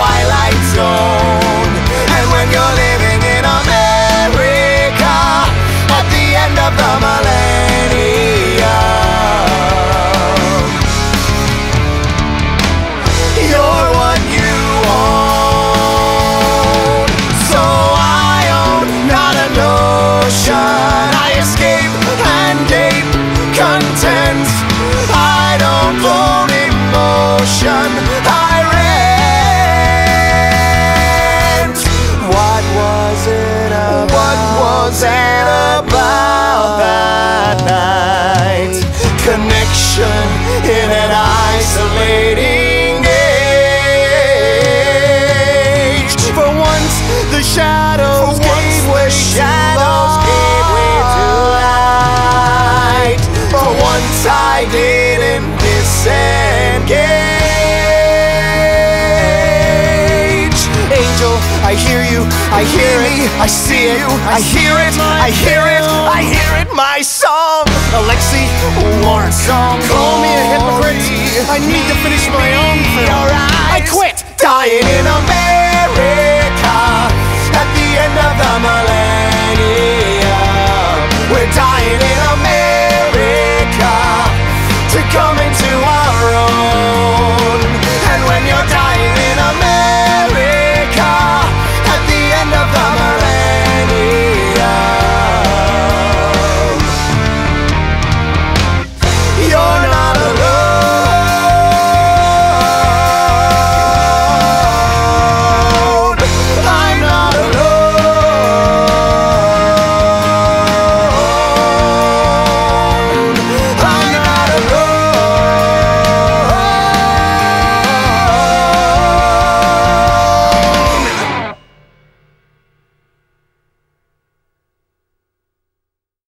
twilight zone. I hear it, I see it, I hear it, I hear it, I hear it, my song. Alexi song. Call me a hypocrite. I need to finish my own film. I quit dying in a.